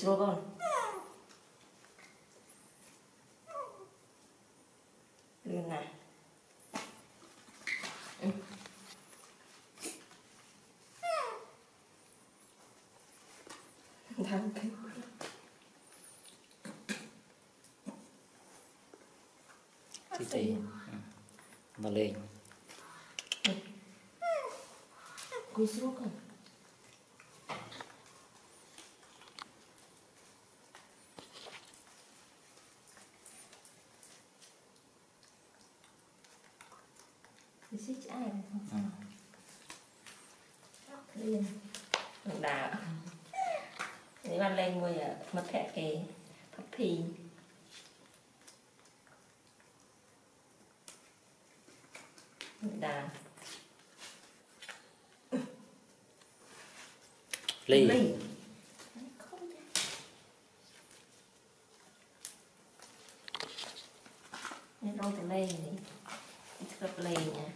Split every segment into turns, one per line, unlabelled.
xuống con Lên này Ừ. Kêu
tí tí ừ. mà lên
Cúi xuống con Lên Đà Nếu bạn lên ngồi ở mặt thẻ kề Thấp phì Đà
ly.
Nên đâu cái lê này Ít gặp lê nha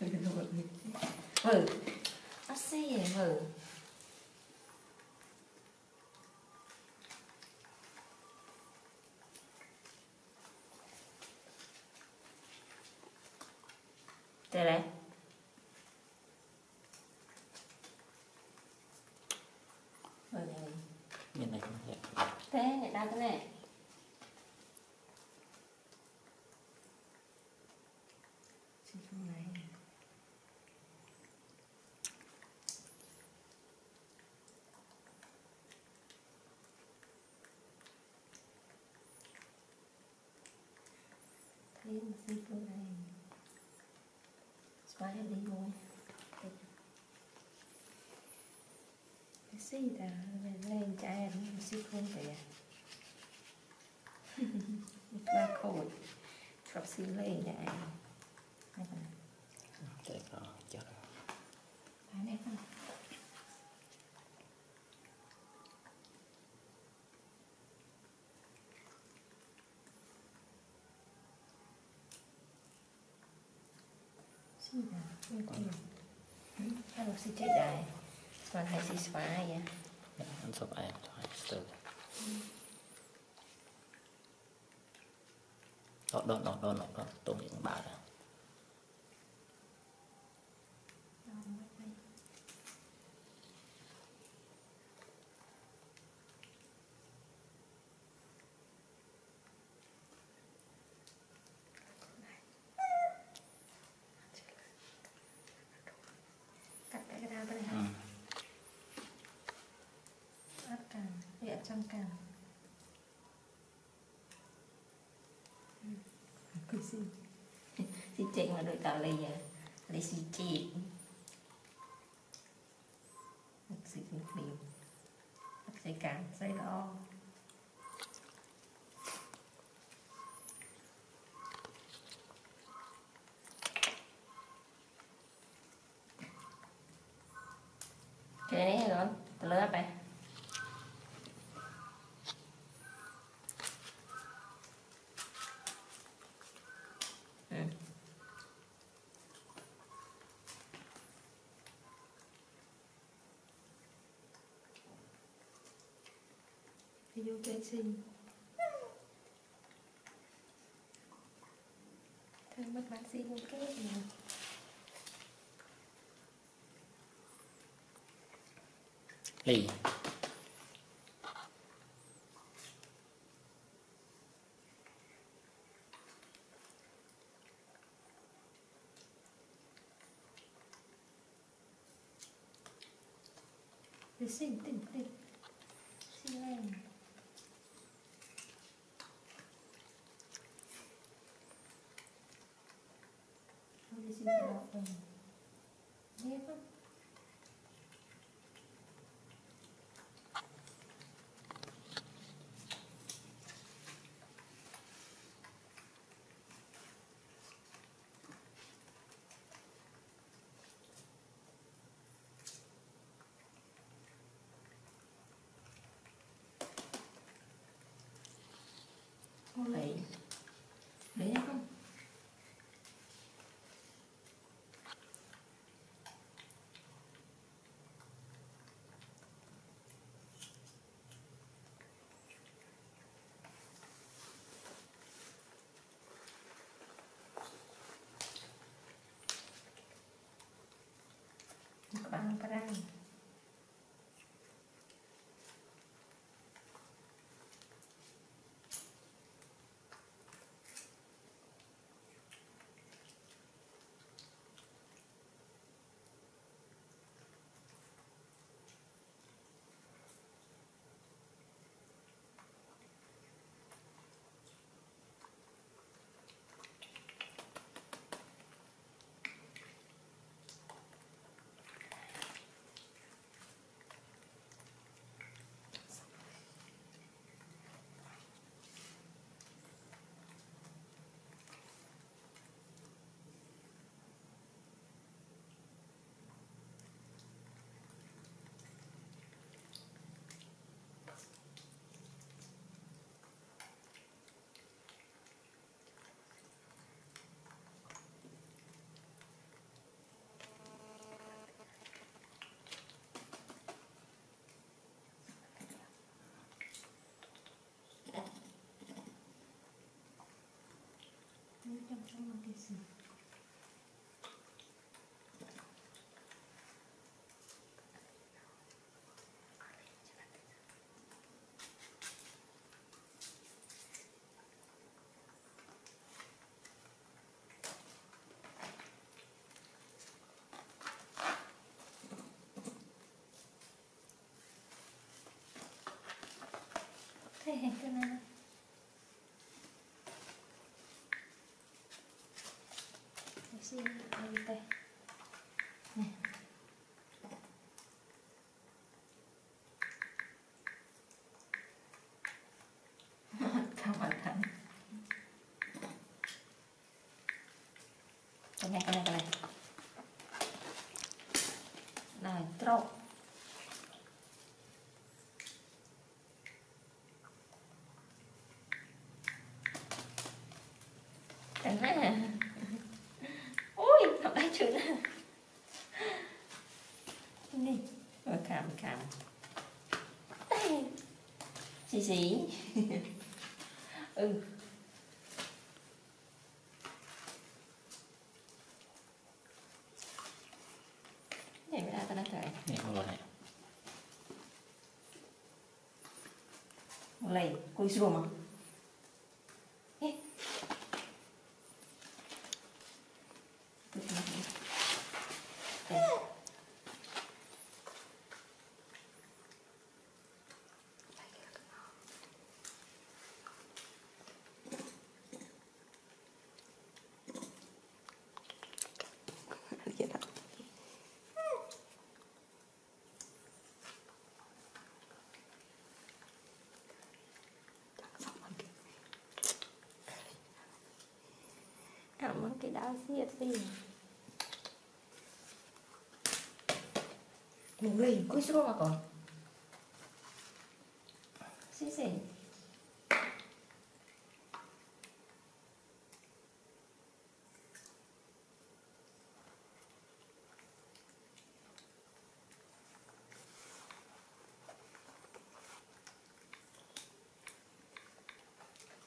Ừ Nó xì này ừ Đây đấy Ừ này
như này cũng vậy
Thế này đau cái này Chỉ trong này Thêm gì trong này Xoay đi rồi Cái gì ta lên trái em xí không về ba khổ gặp xí lên nhà anh này
để
này con xí là không có gì hay là xí chạy đài còn hay xí xóa vậy
anh sắp ai thôi từ đó đó đó đó đó đó tôi những bà đó
cắt cái cái đao cái này
ừ.
áp càng đi ở trong càng xin chị mà đôi tạo lấy à lấy xin chị xí mình dây càng dây đo cái này rồi từ lớp này ừ. Vô vệ sinh Thôi mất bác sĩ cũng kết rồi
ly
Vệ sinh tỉnh tỉnh Xin lên không vệ sinh tự động rồi Nghe không? Không lấy Lấy hay không? Thế cái này Để 같이 안 돼. gì ừ. Để mới ra ta đang
thở để không rồi
này lấy coi xuống mà. Cảm ơn cái đá xiết gì lầy, cùi xuống mà còn Xí xí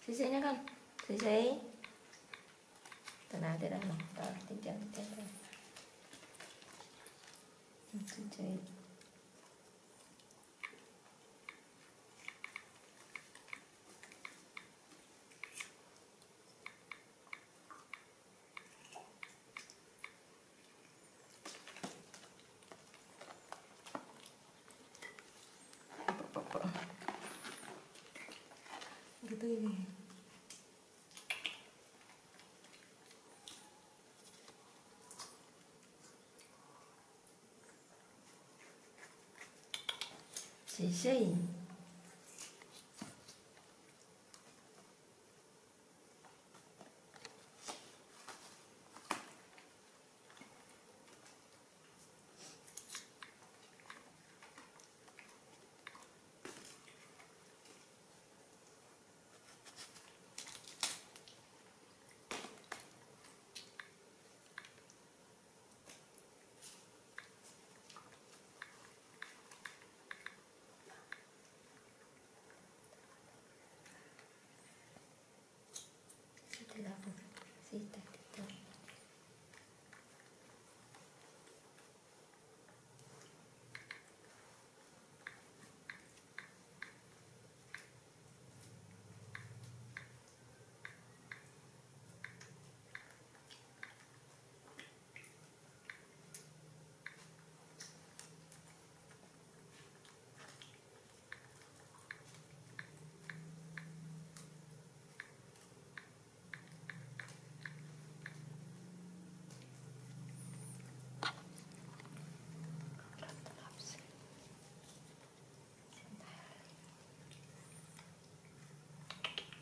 Xí xí nha con. Xí từ nào tới đây này đó tiếng chân tiếng chân Xí xí
Cái tươi này
xí xí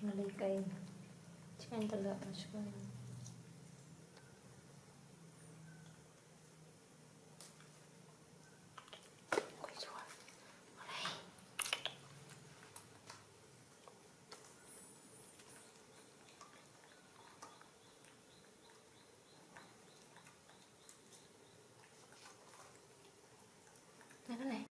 មកលេងគេឆ្ងាញ់ទៅលើអត់ឆ្ងាញ់